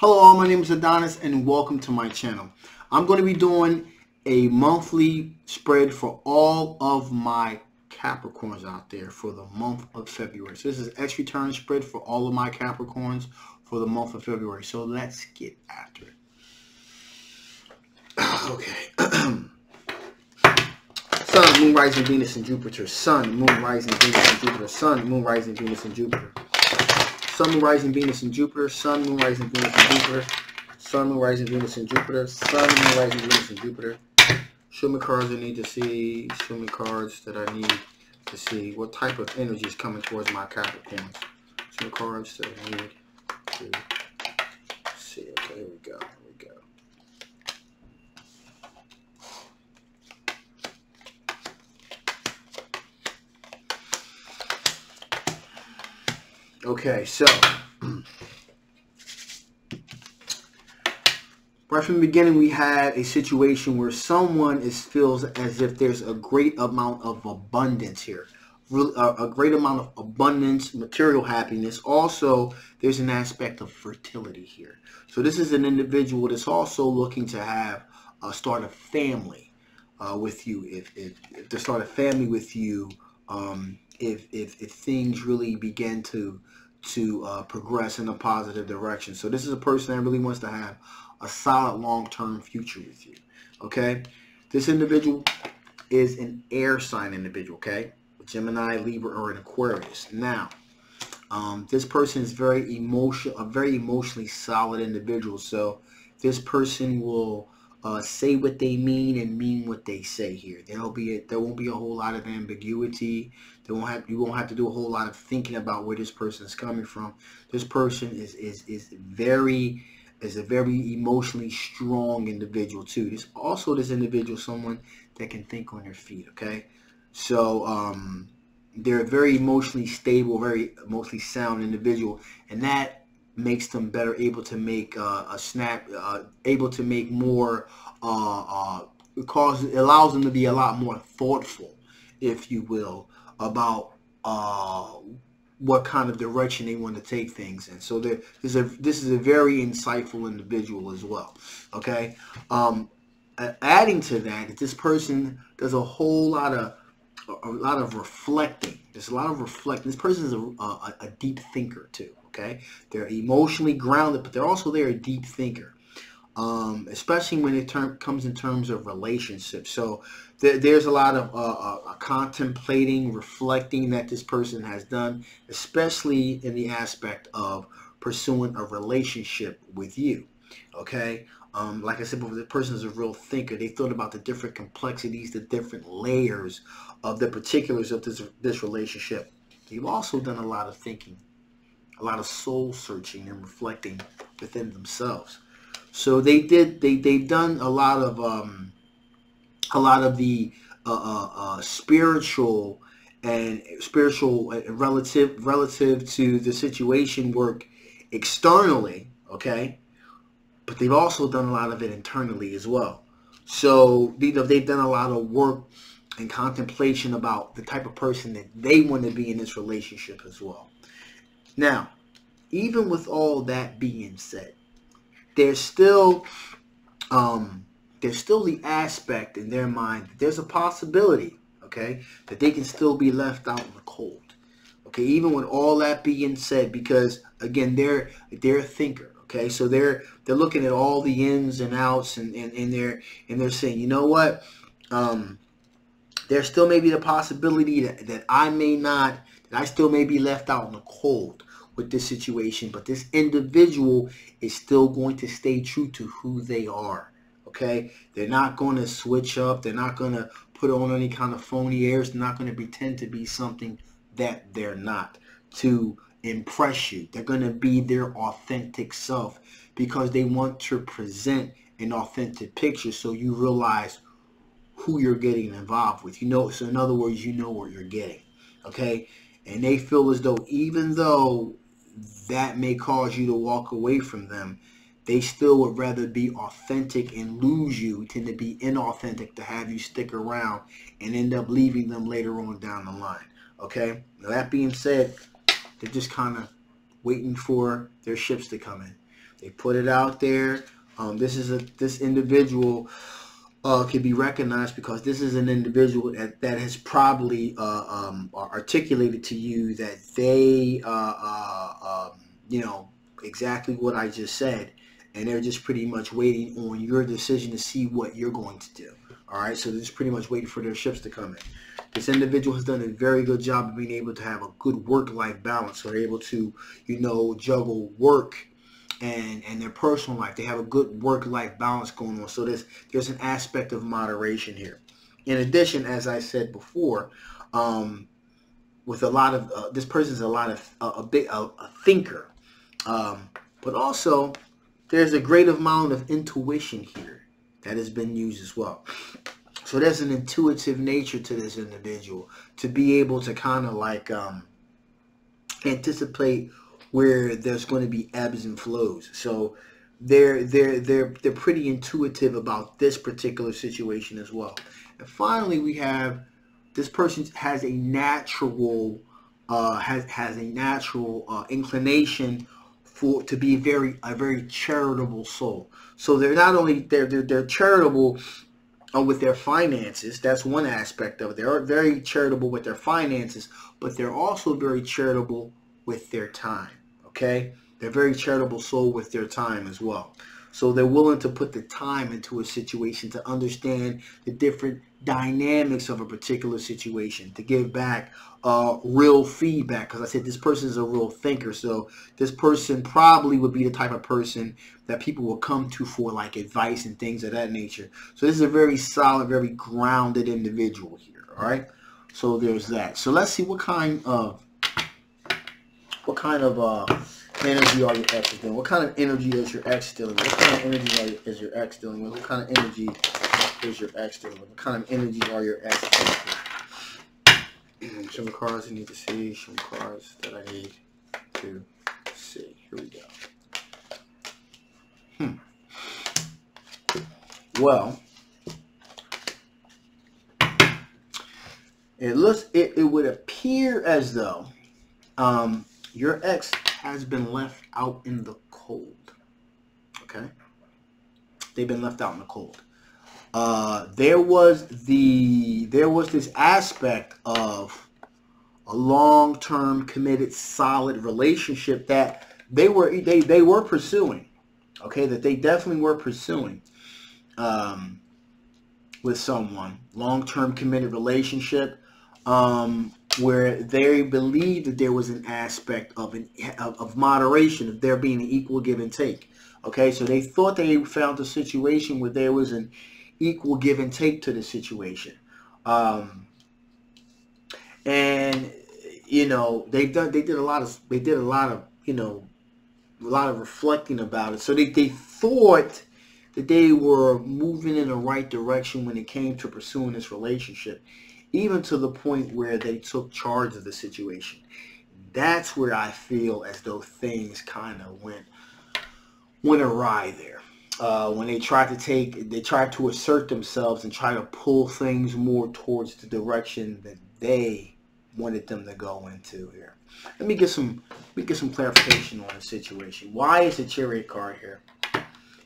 Hello all, my name is Adonis and welcome to my channel. I'm going to be doing a monthly spread for all of my Capricorns out there for the month of February. So this is ex return spread for all of my Capricorns for the month of February. So let's get after it. Okay. Sun, Moon, Rising, Venus, and Jupiter. Sun, Moon, Rising, Venus, and Jupiter. Sun, Moon, Rising, Venus, and Jupiter. Sun, Moon, Rising, Venus, and Jupiter. Sun, Moon, Rising, Venus, and Jupiter. Sun, Moon, Rising, Venus, and Jupiter. Sun, Moon, Rising, Venus, and Jupiter. Show me cards I need to see. Show me cards that I need to see. What type of energy is coming towards my Capricorns? Show me cards that I need to see. Okay, here we go. Here we go. Okay, so right from the beginning, we had a situation where someone is feels as if there's a great amount of abundance here, a great amount of abundance, material happiness. Also, there's an aspect of fertility here. So this is an individual that's also looking to have uh, start a family uh, with you. If, if, if to start a family with you, um, if, if if things really begin to to uh, progress in a positive direction. So this is a person that really wants to have a solid long-term future with you. Okay, this individual is an air sign individual. Okay, Gemini, Libra, or an Aquarius. Now, um, this person is very emotional, a very emotionally solid individual. So this person will uh, say what they mean and mean what they say here. There'll be a, there won't be a whole lot of ambiguity. There won't have you won't have to do a whole lot of thinking about where this person is coming from. This person is is is very is a very emotionally strong individual too. This also this individual someone that can think on their feet. Okay, so um, they're a very emotionally stable, very emotionally sound individual, and that makes them better able to make uh, a snap, uh, able to make more, uh, uh, cause it allows them to be a lot more thoughtful, if you will, about uh, what kind of direction they want to take things in. So there is a this is a very insightful individual as well. Okay, um, adding to that, this person does a whole lot of a lot of reflecting. There's a lot of reflecting. This person is a, a, a deep thinker too okay? They're emotionally grounded, but they're also they're a deep thinker, um, especially when it term, comes in terms of relationships. So th there's a lot of uh, uh, contemplating, reflecting that this person has done, especially in the aspect of pursuing a relationship with you, okay? Um, like I said before, the person is a real thinker. They thought about the different complexities, the different layers of the particulars of this, this relationship. They've also done a lot of thinking a lot of soul searching and reflecting within themselves. So they did. They they've done a lot of um, a lot of the uh, uh, uh, spiritual and spiritual uh, relative relative to the situation work externally. Okay, but they've also done a lot of it internally as well. So you know they've done a lot of work and contemplation about the type of person that they want to be in this relationship as well. Now, even with all that being said, there's still um, there's still the aspect in their mind that there's a possibility, okay, that they can still be left out in the cold. Okay, even with all that being said, because again, they're they're a thinker. Okay, so they're they're looking at all the ins and outs, and and, and they're and they're saying, you know what, um, there still may be the possibility that, that I may not, that I still may be left out in the cold with this situation, but this individual is still going to stay true to who they are. Okay? They're not going to switch up. They're not going to put on any kind of phony airs. They're not going to pretend to be something that they're not to impress you. They're going to be their authentic self because they want to present an authentic picture so you realize who you're getting involved with. You know, so in other words, you know what you're getting. Okay? And they feel as though even though that may cause you to walk away from them, they still would rather be authentic and lose you than to be inauthentic to have you stick around and end up leaving them later on down the line. Okay? Now that being said, they're just kind of waiting for their ships to come in. They put it out there. Um, this is a this individual uh, can be recognized because this is an individual that, that has probably uh, um, articulated to you that they, uh, uh, um, you know, exactly what I just said, and they're just pretty much waiting on your decision to see what you're going to do. All right, so they're just pretty much waiting for their ships to come in. This individual has done a very good job of being able to have a good work-life balance. So they're able to, you know, juggle work and and their personal life. They have a good work-life balance going on. So there's there's an aspect of moderation here. In addition, as I said before, um, with a lot of uh, this person's a lot of a big a, a thinker, um, but also there's a great amount of intuition here that has been used as well. So there's an intuitive nature to this individual to be able to kind of like um, anticipate where there's going to be ebbs and flows. So they're they're they're they're pretty intuitive about this particular situation as well. And finally, we have this person has a natural uh, has has a natural uh, inclination for to be very a very charitable soul. So they're not only they're they're, they're charitable uh, with their finances. That's one aspect of it. They're very charitable with their finances, but they're also very charitable with their time. Okay? They're very charitable soul with their time as well. So they're willing to put the time into a situation to understand the different dynamics of a particular situation, to give back uh, real feedback. Because I said this person is a real thinker. So this person probably would be the type of person that people will come to for like advice and things of that nature. So this is a very solid, very grounded individual here. All right. So there's that. So let's see what kind of what kind of uh, energy are your ex dealing? What kind of energy is your ex dealing with? What kind of energy is your ex dealing with? What kind of energy is your ex dealing with? What kind of energy are your ex dealing with? Some cards I need to see. Some cards that I need to see. Here we go. Hmm. Well, it looks. It, it would appear as though um, your ex has been left out in the cold. Okay? They've been left out in the cold. Uh, there was the there was this aspect of a long-term committed solid relationship that they were they, they were pursuing okay that they definitely were pursuing um, with someone long-term committed relationship um, where they believed that there was an aspect of an of, moderation, of there being an equal give and take. Okay, so they thought they found a situation where there was an equal give and take to the situation, um, and you know they've done they did a lot of they did a lot of you know a lot of reflecting about it. So they they thought that they were moving in the right direction when it came to pursuing this relationship even to the point where they took charge of the situation. That's where I feel as though things kind of went went awry there. Uh, when they tried to take, they tried to assert themselves and try to pull things more towards the direction that they wanted them to go into here. Let me get some, let me get some clarification on the situation. Why is the chariot card here?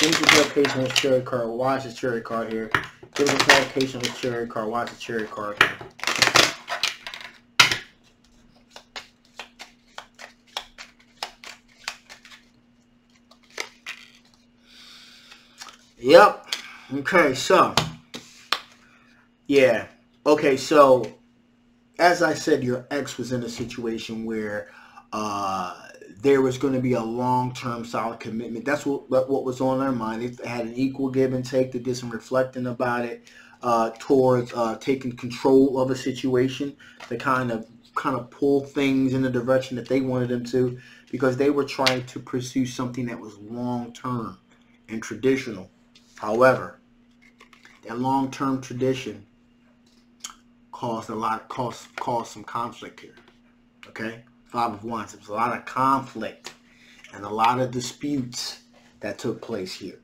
Some clarification on the chariot card. Why is the chariot card here? Give a clarification on the chariot card. Why is the chariot card? Yep. Okay, so yeah. Okay, so as I said, your ex was in a situation where uh, there was going to be a long-term solid commitment. That's what what was on their mind. They had an equal give and take. They did some reflecting about it uh, towards uh, taking control of a situation to kind of kind of pull things in the direction that they wanted them to because they were trying to pursue something that was long-term and traditional. However, that long-term tradition caused a lot caused caused some conflict here. Okay? Five of wands. There was a lot of conflict and a lot of disputes that took place here.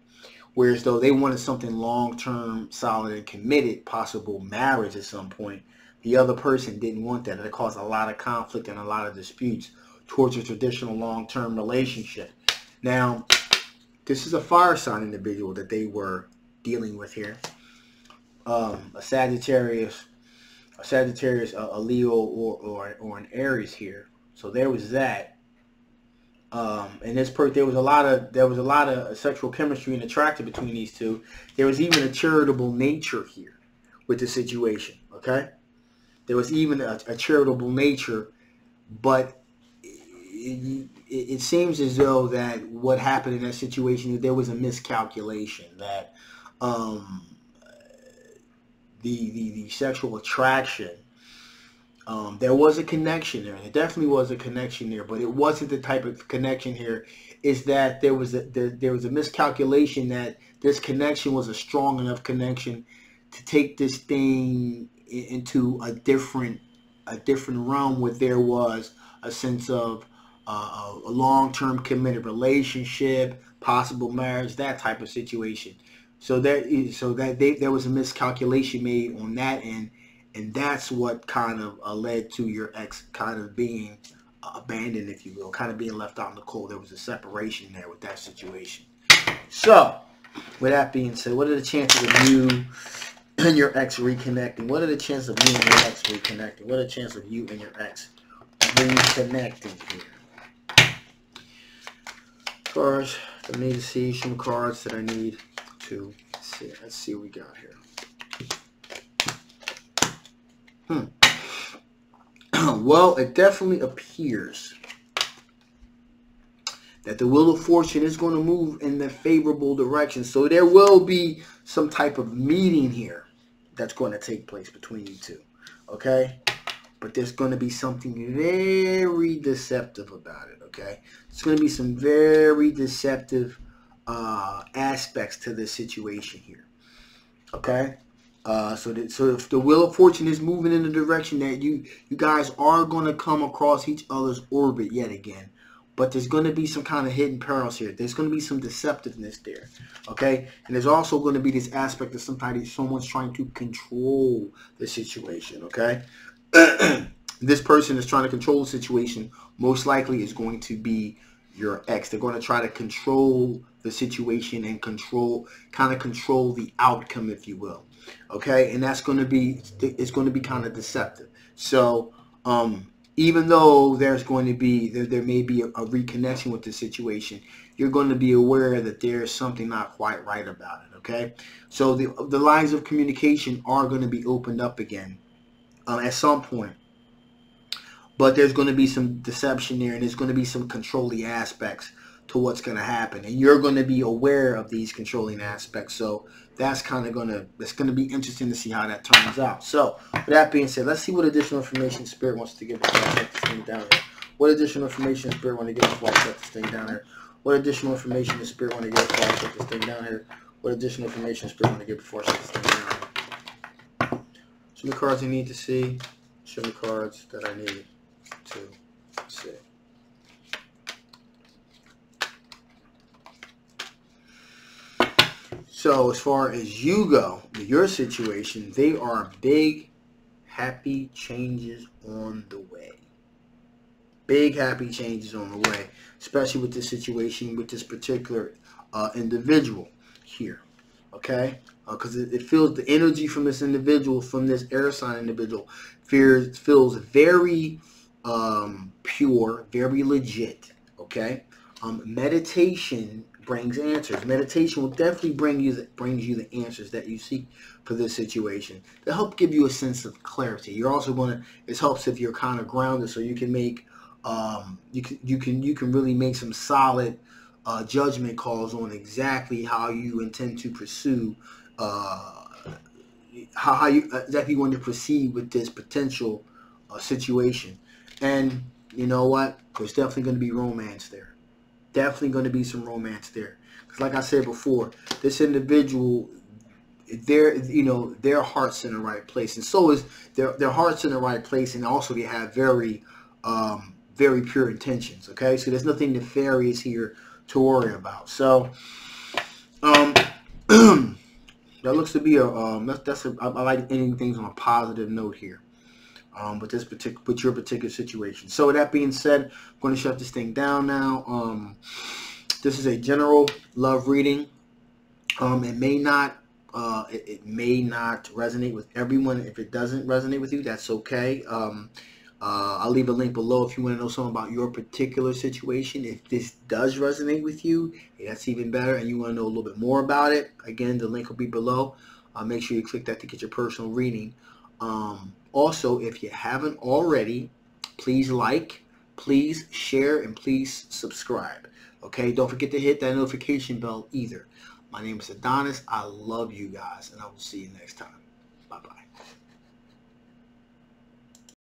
Whereas though they wanted something long-term, solid, and committed, possible marriage at some point, the other person didn't want that. It caused a lot of conflict and a lot of disputes towards a traditional long-term relationship. Now, this is a fire sign individual that they were dealing with here. Um, a Sagittarius, a Sagittarius, a, a Leo, or, or or an Aries here. So there was that. Um, and this per there was a lot of there was a lot of sexual chemistry and attraction between these two. There was even a charitable nature here with the situation. Okay, there was even a, a charitable nature, but it, it, it, seems as though that what happened in that situation there was a miscalculation that um, the, the the sexual attraction um, there was a connection there. There definitely was a connection there, but it wasn't the type of connection here. Is that there was a there, there was a miscalculation that this connection was a strong enough connection to take this thing into a different a different realm where there was a sense of uh, a long-term committed relationship, possible marriage, that type of situation. So that so that they, there was a miscalculation made on that end, and that's what kind of uh, led to your ex kind of being abandoned, if you will, kind of being left out in the cold. There was a separation there with that situation. So, with that being said, what are the chances of you and your ex reconnecting? What are the chances of you and your ex reconnecting? What are the chances of you and your ex reconnecting here? Cards I need to see some cards that I need to see. Let's see what we got here. Hmm. well, it definitely appears that the wheel of fortune is going to move in the favorable direction. So there will be some type of meeting here that's going to take place between you two. Okay? But there's going to be something very deceptive about it. Okay? There's going to be some very deceptive uh, aspects to this situation here. Okay? Uh, so that so if the wheel of fortune is moving in the direction that you you guys are going to come across each other's orbit yet again, but there's going to be some kind of hidden perils here. There's going to be some deceptiveness there, okay? And there's also going to be this aspect of somebody someone's trying to control the situation, okay? this person is trying to control the situation. Most likely is going to be your ex. They're going to try to control the situation and control, kind of control the outcome, if you will. Okay, and that's going to be, it's going to be kind of deceptive. So, um, even though there's going to be, there, there may be a, a reconnection with the situation, you're going to be aware that there's something not quite right about it. Okay, so the the lines of communication are going to be opened up again uh, at some point but there's going to be some deception there and there's going to be some controlling aspects to what's going to happen and you're going to be aware of these controlling aspects. So that's kind of going to it's going to be interesting to see how that turns out. So with that being said let's see what additional information spirit wants to give before I shut this thing down here what additional information spirit want to give before I shut this thing down here what additional information does spirit want to give before I shut this thing down here? What additional information spirit want to give before I shut this thing down here? Show me cards you need to see show me cards that I need to see. So as far as you go, your situation, they are big, happy changes on the way. Big, happy changes on the way, especially with this situation with this particular uh, individual here. Okay? Because uh, it, it feels the energy from this individual, from this air sign individual, feels, feels very um, pure, very legit. Okay, um, meditation brings answers. Meditation will definitely bring you the, brings you the answers that you seek for this situation. To help give you a sense of clarity. You're also going to. It helps if you're kind of grounded, so you can make um, you can you can you can really make some solid uh, judgment calls on exactly how you intend to pursue. Uh, how, how you exactly want to proceed with this potential uh, situation. And you know what? There's definitely going to be romance there. Definitely going to be some romance there. Because like I said before, this individual, their you know their heart's in the right place, and so is their their heart's in the right place, and also they have very um, very pure intentions. Okay, so there's nothing nefarious here to worry about. So um, that looks to be a um, that's that's a, I, I like ending things on a positive note here um, with this particular with your particular situation. So with that being said, I'm going to shut this thing down now. Um, this is a general love reading. Um, it may not uh, it, it, may not resonate with everyone. If it doesn't resonate with you, that's okay. Um, uh, I'll leave a link below if you want to know something about your particular situation. If this does resonate with you, that's even better, and you want to know a little bit more about it, again, the link will be below. Uh, make sure you click that to get your personal reading. Um, also, if you haven't already, please like, please share, and please subscribe. Okay, don't forget to hit that notification bell either. My name is Adonis. I love you guys, and I will see you next time. Bye-bye.